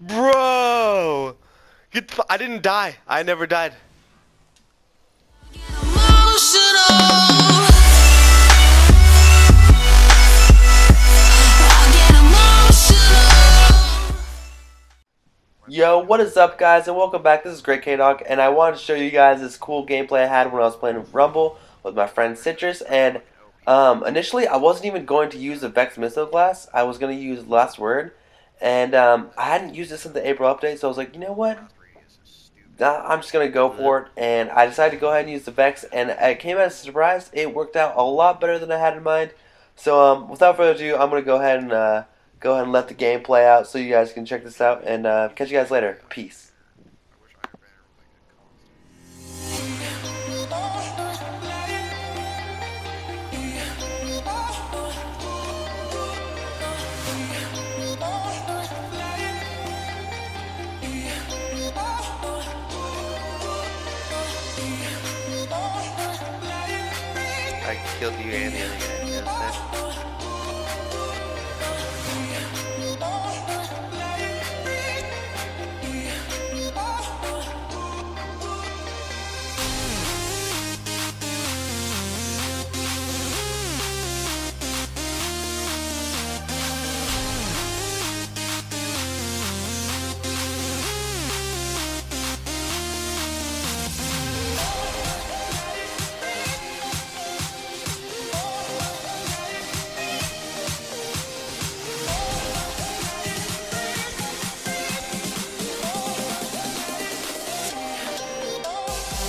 Bro! Get the, I didn't die. I never died. Yo, what is up guys and welcome back. This is Greykdawg and I wanted to show you guys this cool gameplay I had when I was playing Rumble with my friend Citrus and um, initially I wasn't even going to use the Vex Mythoclast. I was going to use Last Word and um, I hadn't used this since the April update so I was like, you know what? I'm just going to go for it and I decided to go ahead and use the Vex and it came as a surprise. It worked out a lot better than I had in mind. So um, without further ado, I'm going to go ahead and uh, go ahead and let the game play out so you guys can check this out. And uh, catch you guys later. Peace. I killed you and the other guy. You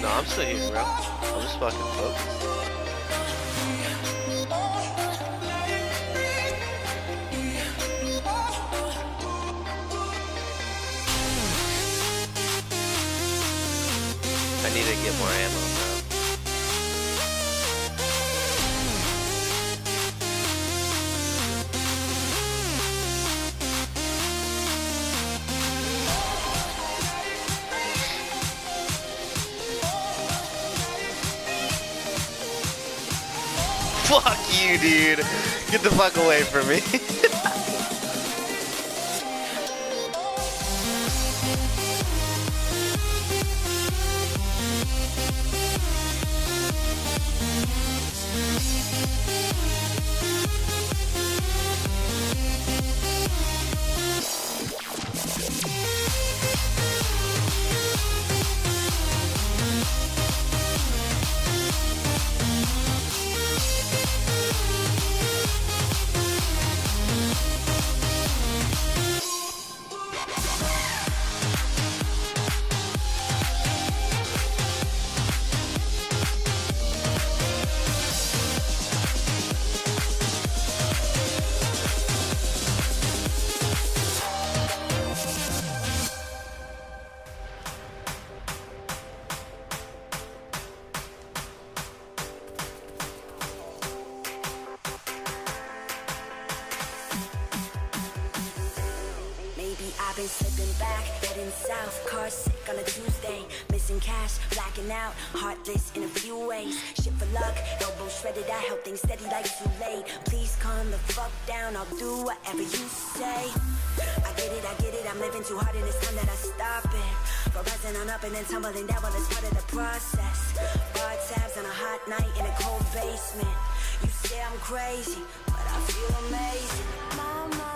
No, I'm still here, bro. I'm just fucking focused. I need to get more ammo, Fuck you, dude. Get the fuck away from me. been slipping back, heading south, car sick on a Tuesday, missing cash, blacking out, heartless in a few ways. Shit for luck, elbow shredded, I held things steady like too late. Please calm the fuck down, I'll do whatever you say. I get it, I get it. I'm living too hard and it's time that I stop it. Go rising on up and then tumbling down, well, it's part of the process. Bar tabs on a hot night in a cold basement. You say I'm crazy, but I feel amazing. My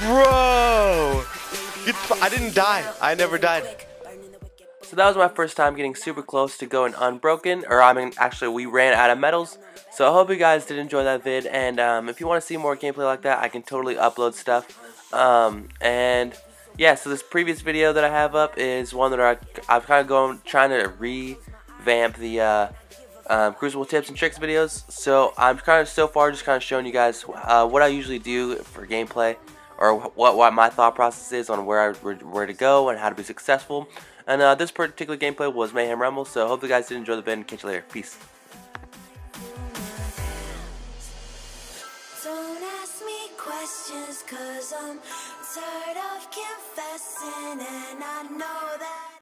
Bro! The didn't die. I never died. So that was my first time getting super close to going unbroken, or I mean, actually, we ran out of medals. So I hope you guys did enjoy that vid, and um, if you want to see more gameplay like that, I can totally upload stuff. Um, and yeah, so this previous video that I have up is one that I, I've kind of going trying to revamp the uh, um, Crucible tips and tricks videos. So I'm kind of so far just kind of showing you guys uh, what I usually do for gameplay, or what what my thought process is on where I where, to go and how to be successful. And uh, this particular gameplay was Mayhem Rumble. So hope you guys did enjoy the vid. and Catch you later. Peace. Cause I'm tired of confessing, and I know that.